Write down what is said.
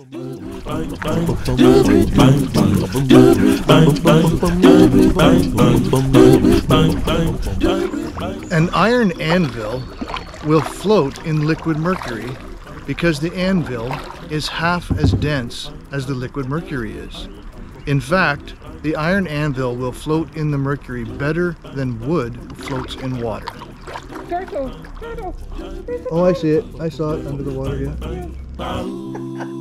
An iron anvil will float in liquid mercury because the anvil is half as dense as the liquid mercury is. In fact, the iron anvil will float in the mercury better than wood floats in water. Turtle, turtle. Oh, I see it. I saw it under the water, yeah.